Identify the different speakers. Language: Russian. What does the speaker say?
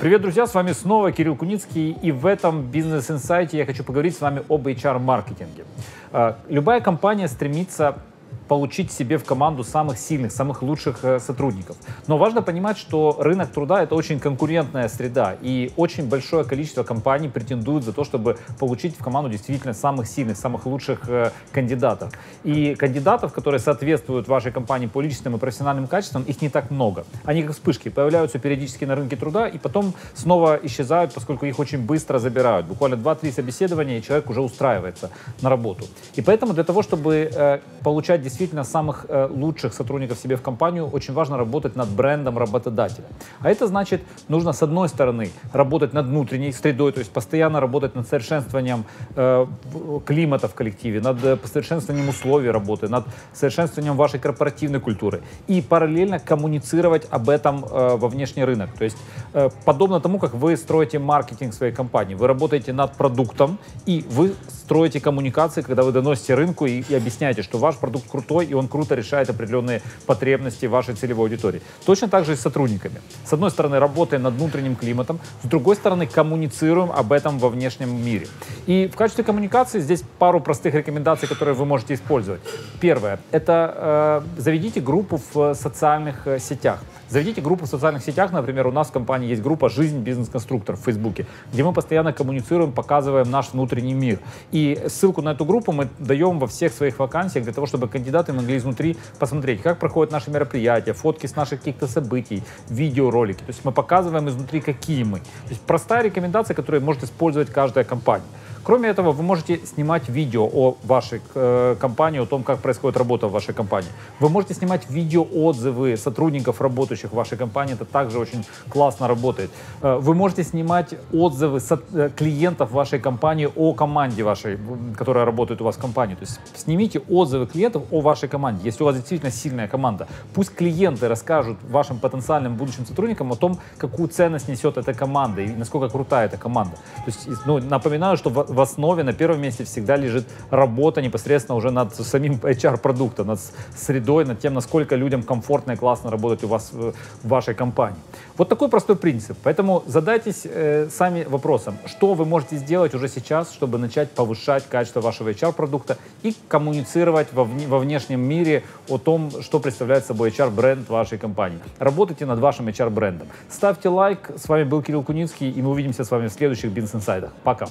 Speaker 1: Привет, друзья, с вами снова Кирилл Куницкий, и в этом бизнес-инсайте я хочу поговорить с вами об HR-маркетинге. А, любая компания стремится получить себе в команду самых сильных, самых лучших э, сотрудников. Но важно понимать, что рынок труда это очень конкурентная среда, и очень большое количество компаний претендуют за то, чтобы получить в команду действительно самых сильных, самых лучших э, кандидатов. И кандидатов, которые соответствуют вашей компании по личным и профессиональным качествам, их не так много. Они как вспышки появляются периодически на рынке труда и потом снова исчезают, поскольку их очень быстро забирают. Буквально 2-3 собеседования, и человек уже устраивается на работу. И поэтому для того, чтобы э, получать действительно действительно самых э, лучших сотрудников себе в компанию, очень важно работать над брендом работодателя. А это значит, нужно с одной стороны работать над внутренней средой, то есть постоянно работать над совершенствованием э, климата в коллективе, над э, совершенствованием условий работы, над совершенствованием вашей корпоративной культуры. И параллельно коммуницировать об этом э, во внешний рынок. То есть э, подобно тому, как вы строите маркетинг своей компании, вы работаете над продуктом и вы строите коммуникации, когда вы доносите рынку и, и объясняете, что ваш продукт крутой, и он круто решает определенные потребности вашей целевой аудитории. Точно так же и с сотрудниками. С одной стороны, работаем над внутренним климатом, с другой стороны, коммуницируем об этом во внешнем мире. И в качестве коммуникации здесь пару простых рекомендаций, которые вы можете использовать. Первое – это э, заведите группу в социальных э, сетях. Заведите группу в социальных сетях, например, у нас в компании есть группа «Жизнь бизнес-конструктор» в Фейсбуке, где мы постоянно коммуницируем, показываем наш внутренний мир. И ссылку на эту группу мы даем во всех своих вакансиях для того, чтобы кандидаты могли изнутри посмотреть, как проходят наши мероприятия, фотки с наших каких-то событий, видеоролики. То есть мы показываем изнутри, какие мы. То есть простая рекомендация, которую может использовать каждая компания. Кроме этого, вы можете снимать видео о вашей э, компании, о том, как происходит работа в вашей компании. Вы можете снимать видео-отзывы сотрудников, работающих в вашей компании. Это также очень классно работает. Э, вы можете снимать отзывы со, э, клиентов вашей компании о команде вашей, которая работает у вас в компании. То есть снимите отзывы клиентов о вашей команде. Если у вас действительно сильная команда, пусть клиенты расскажут вашим потенциальным будущим сотрудникам о том, какую ценность несет эта команда и насколько крутая эта команда. То есть, ну, напоминаю, что в основе, на первом месте всегда лежит работа непосредственно уже над самим HR-продуктом, над средой, над тем, насколько людям комфортно и классно работать у вас в вашей компании. Вот такой простой принцип. Поэтому задайтесь э, сами вопросом, что вы можете сделать уже сейчас, чтобы начать повышать качество вашего HR-продукта и коммуницировать во, вне, во внешнем мире о том, что представляет собой HR-бренд вашей компании. Работайте над вашим HR-брендом. Ставьте лайк. С вами был Кирилл Куницкий, и мы увидимся с вами в следующих бизнес-инсайдах. Пока.